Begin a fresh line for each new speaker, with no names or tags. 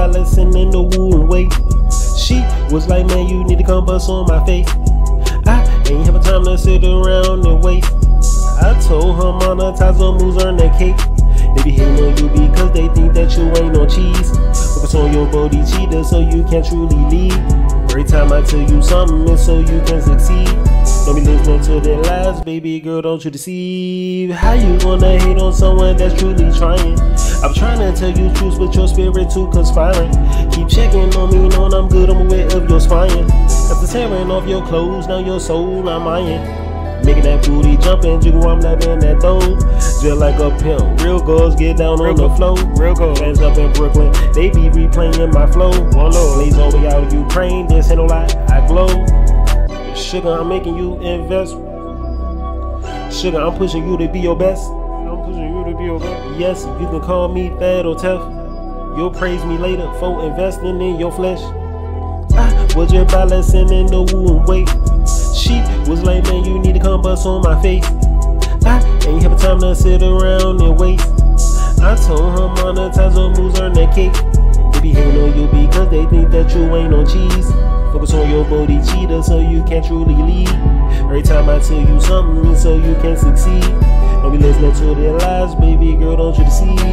balancing in the woo and wait. She was like, man, you need to come bust on my face. I ain't have time to sit around and wait. I told her monetize her moves, earn that cake. They be hating on you because they think that you ain't no cheese. Focus on your body cheetah so you can truly lead. Every time I tell you something, it's so you can succeed. Don't be listening to their lies, baby girl, don't you deceive. How you gonna hate on someone that's truly trying? I'm trying to tell you truth, but your spirit too conspiring. Keep checking on me, knowing I'm good, I'm aware of your spying. After tearing off your clothes, now your soul I'm eyeing. Making that booty jumping, jiggle, I'm loving that though. Just like a pimp, real girls get down real on the floor. Real girls, fans up in Brooklyn, they be replaying my flow. One low, lays the way out Ukraine, this ain't no lie, I glow. Sugar, I'm making you invest. Sugar, I'm pushing you to be your best. I'm pushing you to be your best. Yes, you can call me fat or tough. You'll praise me later for investing in your flesh. I was your balancing in the woo and wait. She was like, man, you need to come bust on my face. I ain't have time to sit around and wait. I told her monetize her moves, earn that cake. They be hating on you because they think that you ain't on cheese. Focus on your body cheetah so you can truly lead. Every time I tell you something so you can succeed. Don't be listening to their lies, baby girl, don't you deceive.